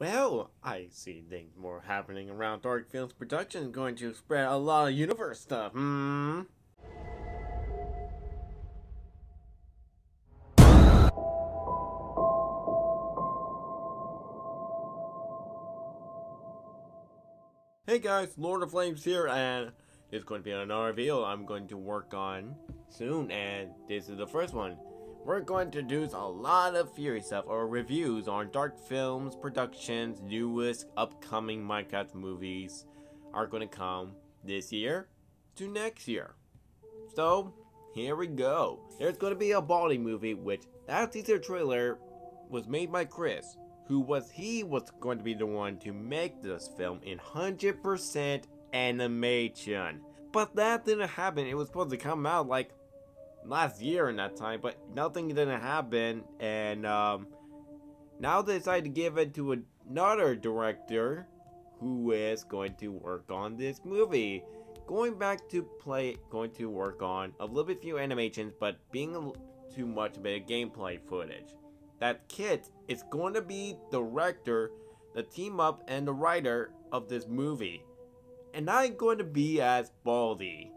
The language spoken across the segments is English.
Well, I see things more happening around DarkFilmz production going to spread a lot of universe stuff, hmm? Hey guys, Lord of Flames here, and it's going to be another reveal I'm going to work on soon, and this is the first one. We're going to do a lot of Fury stuff or reviews on DarkFilmz Productions' newest upcoming Minecraft movies are going to come this year to next year. So, here we go. There's going to be a Baldi movie, which that teaser trailer was made by Chris, who was he was going to be the one to make this film in 100% animation. But that didn't happen. It was supposed to come out like last year in that time, but nothing didn't happen, and um, now they decided to give it to another director who is going to work on this movie. Going back to play, going to work on a little bit few animations, but being a, too much of a gameplay footage. That Kit is going to be the director, the team up, and the writer of this movie. And I'm going to be as Baldi.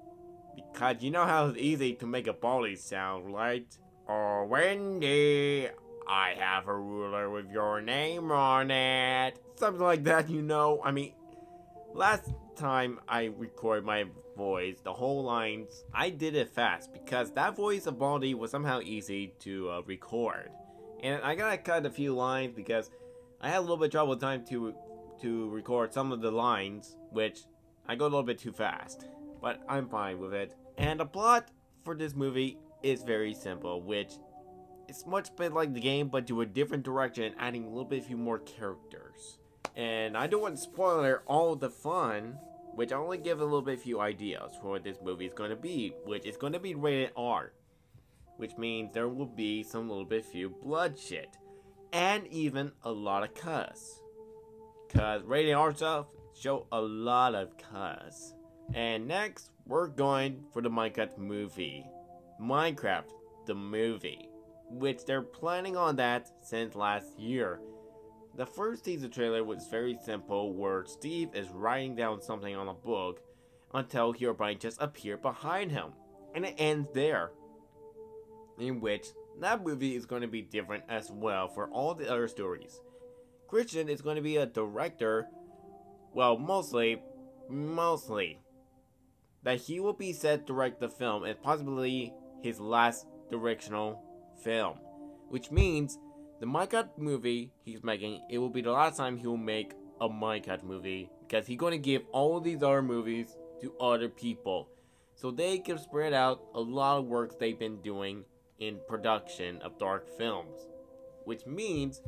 Because you know how it's easy to make a Baldi sound, right? Oh, Wendy, I have a ruler with your name on it. Something like that, you know. I mean, last time I recorded my voice, the whole lines, I did it fast because that voice of Baldi was somehow easy to uh, record. And I gotta cut a few lines because I had a little bit trouble time to to record some of the lines, which I go a little bit too fast but I'm fine with it. And the plot for this movie is very simple, which is much bit like the game, but to a different direction, adding a little bit few more characters. And I don't want to spoil all the fun, which I only give a little bit few ideas for what this movie is going to be, which is going to be rated R, which means there will be some little bit few bloodshed, and even a lot of cuss. Cause rated R stuff show a lot of cuss. And next, we're going for the Minecraft movie. Minecraft, the movie. Which they're planning on that since last year. The first teaser trailer was very simple, where Steve is writing down something on a book until Herobrine just appeared behind him. And it ends there. In which, that movie is going to be different as well for all the other stories. Christian is going to be a director, well, mostly, mostly that he will be set to direct the film and possibly his last directional film. Which means the Minecraft movie he's making, it will be the last time he will make a Minecraft movie because he's going to give all these other movies to other people. So they can spread out a lot of work they've been doing in production of DarkFilmz. Which means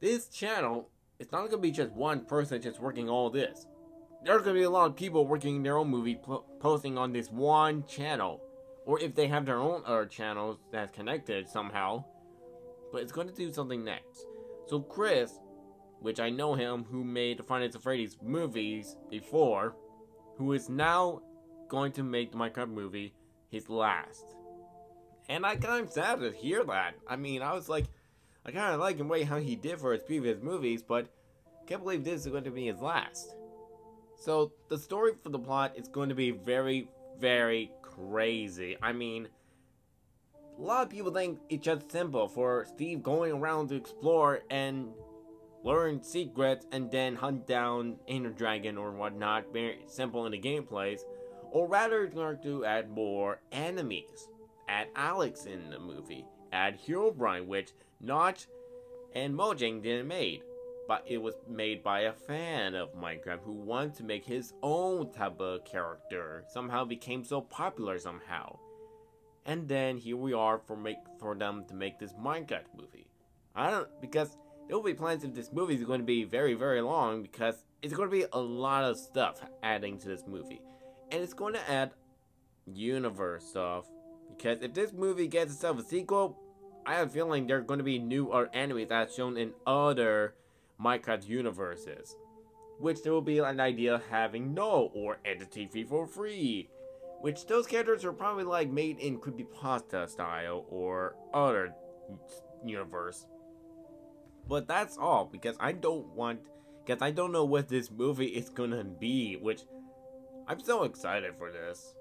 this channel, it's not going to be just one person just working all this there's to be a lot of people working their own movie posting on this one channel. Or if they have their own other channels that's connected somehow. But it's going to do something next. So Chris, which I know him, who made the Nights at Freddy's movies before, who is now going to make the Minecraft movie his last. And I kind of sad to hear that. I mean, I was like, I kind of like the way how he did for his previous movies, but can't believe this is going to be his last. So, the story for the plot is going to be very, very crazy. I mean, a lot of people think it's just simple for Steve going around to explore and learn secrets and then hunt down Ender Dragon or whatnot, very simple in the gameplays. Or rather, it's going to add more enemies. Add Alex in the movie. Add Herobrine, which Notch and Mojang didn't make but it was made by a fan of Minecraft who wanted to make his own type of character. Somehow became so popular somehow. And then here we are for make for them to make this Minecraft movie. I don't because there will be plans if this movie is going to be very very long because it's going to be a lot of stuff adding to this movie. And it's going to add universe stuff because if this movie gets itself a sequel, I have a feeling there are going to be new art enemies that's shown in other Minecraft universes, which there will be an idea of having no or entity fee for free, which those characters are probably like made in creepypasta style or other universe. But that's all because I don't want because I don't know what this movie is gonna be, which I'm so excited for this.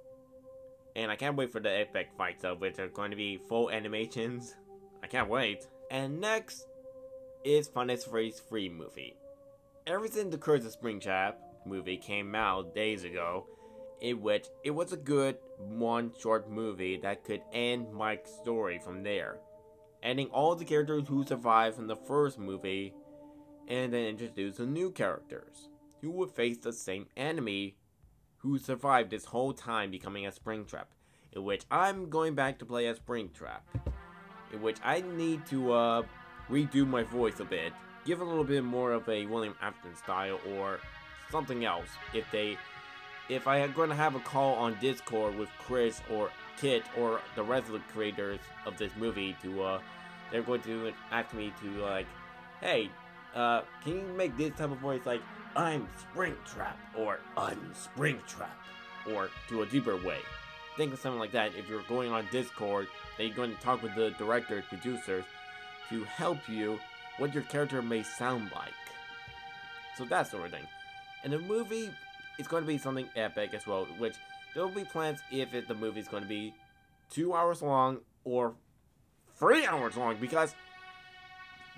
And I can't wait for the epic fights of which are going to be full animations. I can't wait. And next is Funnest Freeze Free movie. Ever since the Curse of Springtrap movie came out days ago, in which it was a good one short movie that could end Mike's story from there, ending all the characters who survived from the first movie, and then introduce the new characters who would face the same enemy who survived this whole time becoming a Springtrap, in which I'm going back to play as Springtrap, in which I need to uh, redo my voice a bit, give a little bit more of a William Afton style or something else if they if I am going to have a call on Discord with Chris or Kit or the rest of the creators of this movie to uh they're going to ask me to like hey uh can you make this type of voice like I'm Springtrap or Unspringtrap or to a deeper way. Think of something like that if you're going on Discord, they're going to talk with the directors, producers to help you what your character may sound like. So that sort of thing. And the movie is going to be something epic as well, which there will be plans if it, the movie is going to be two hours long or three hours long because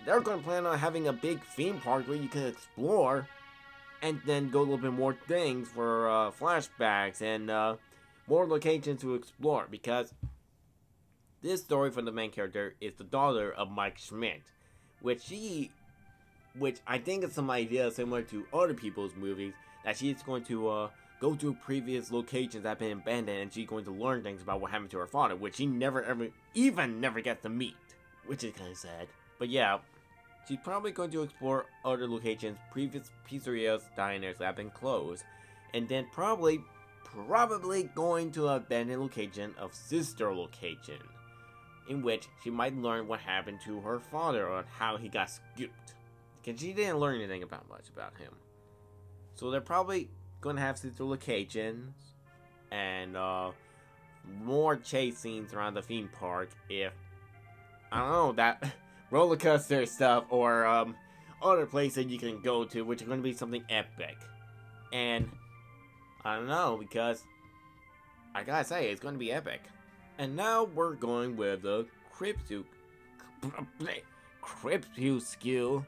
they're going to plan on having a big theme park where you can explore and then go a little bit more things for uh, flashbacks and uh, more locations to explore because this story from the main character is the daughter of Mike Schmidt, which she, which I think is some idea similar to other people's movies that she's going to uh, go to previous locations that have been abandoned and she's going to learn things about what happened to her father, which she never ever even never gets to meet, which is kind of sad. But yeah, She's probably going to explore other locations, previous pizzerias, diners that have been closed, and then probably, probably going to an abandoned location of sister location, in which she might learn what happened to her father or how he got scooped. Because she didn't learn anything about much about him. So they're probably going to have sister locations, and uh, more chase scenes around the theme park if, I don't know, that... roller coaster stuff or um, other places you can go to, which are going to be something epic. And I don't know because I gotta say it's going to be epic. And now we're going with the Cryptu Crepuscule,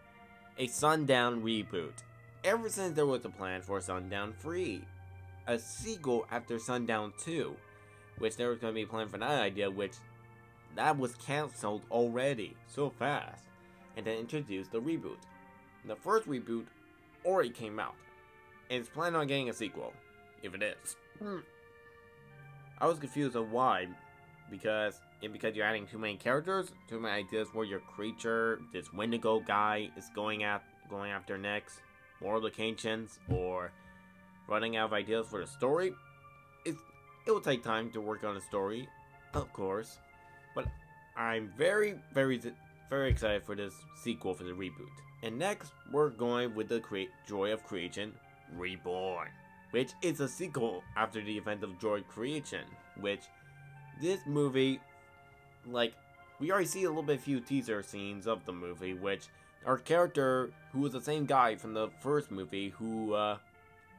a Sundown reboot. Ever since there was a plan for Sundown 3, a sequel after Sundown 2, which there was going to be a plan for that idea, which that was cancelled already so fast, and then introduced the reboot. The first reboot already came out, and it's planned on getting a sequel, if it is. Hmm. I was confused on why, because and because you're adding too many characters, too many ideas where your creature, this Wendigo guy, is going at going after next, more locations, or running out of ideas for the story. It it will take time to work on a story, of course. But I'm very, very, very excited for this sequel for the reboot. And next, we're going with the create Joy of Creation Reborn, which is a sequel after the event of Joy Creation, which this movie, like, we already see a little bit few teaser scenes of the movie, which our character, who was the same guy from the first movie, who uh,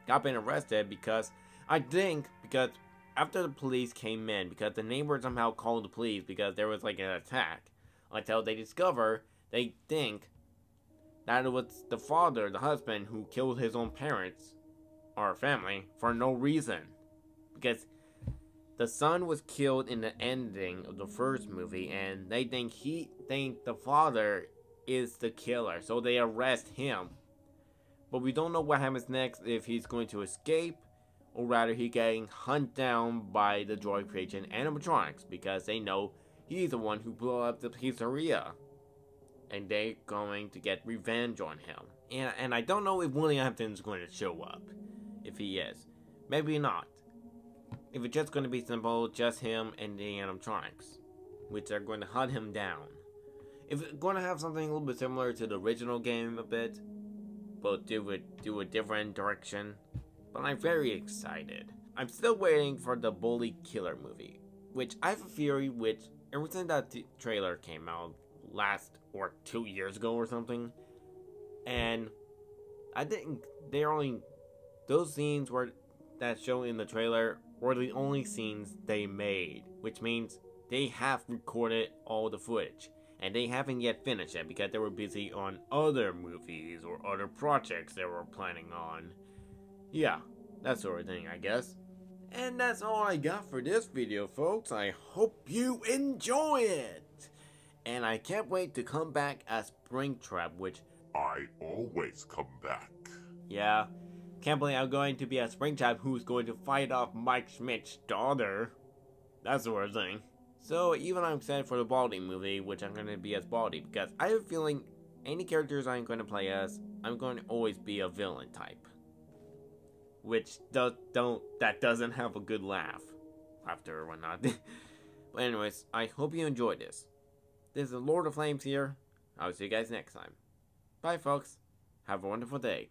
got been arrested because I think because after the police came in, because the neighbors somehow called the police because there was like an attack, until they discover, they think that it was the father, the husband, who killed his own parents, or family, for no reason. Because the son was killed in the ending of the first movie, and they think he think the father is the killer, so they arrest him. But we don't know what happens next if he's going to escape or rather he getting hunted down by the droid creation animatronics because they know he's the one who blew up the pizzeria. And they're going to get revenge on him. And, and I don't know if William Afton's going to show up. If he is. Maybe not. If it's just going to be simple, just him and the animatronics. Which are going to hunt him down. If it's going to have something a little bit similar to the original game a bit, but do it do a different direction, but I'm very excited. I'm still waiting for the Bully Killer movie, which I have a theory which ever since that trailer came out last or two years ago or something. And I think they're only those scenes were that shown in the trailer were the only scenes they made, which means they have recorded all the footage. And they haven't yet finished it because they were busy on other movies or other projects they were planning on. Yeah, that sort of thing, I guess. And that's all I got for this video, folks. I hope you enjoy it! And I can't wait to come back as Springtrap, which... I always come back. Yeah, can't believe I'm going to be a Springtrap who's going to fight off Mike Schmidt's daughter. That sort of thing. So even I'm excited for the Baldi movie, which I'm going to be as Baldi, because I have a feeling any characters I'm going to play as, I'm going to always be a villain type. Which does don't that doesn't have a good laugh after or whatnot. but anyways, I hope you enjoyed this. This is Lord of Flames here. I'll see you guys next time. Bye folks. Have a wonderful day.